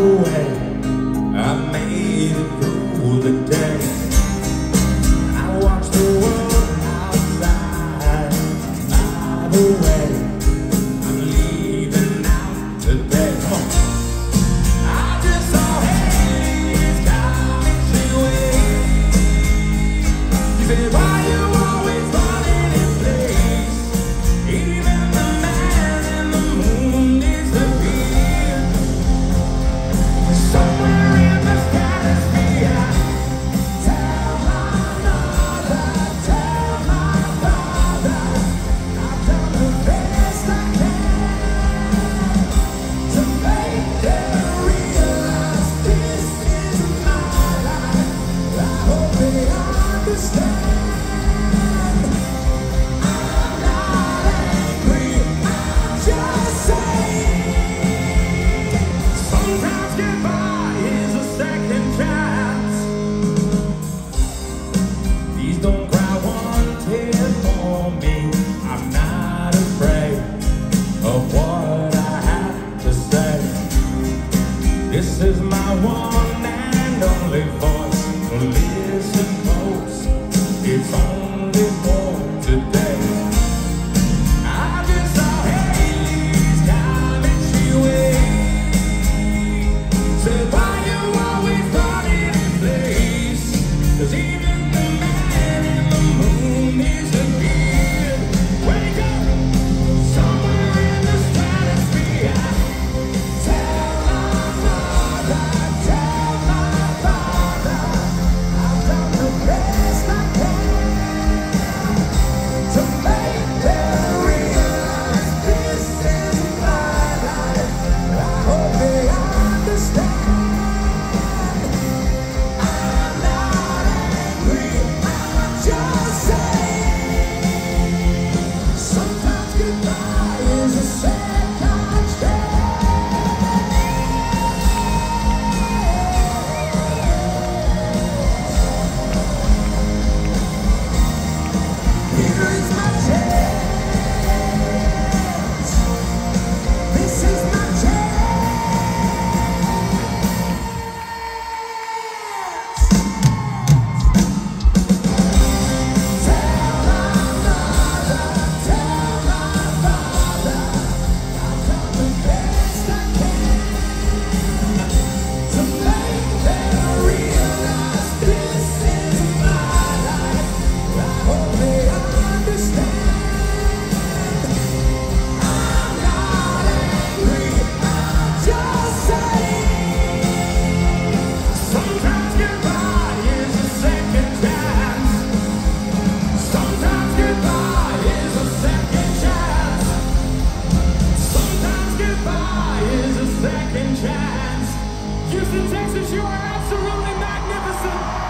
Oh. of what I have to say. This is my one and only voice. is a second chance. Houston, Texas, you are absolutely magnificent.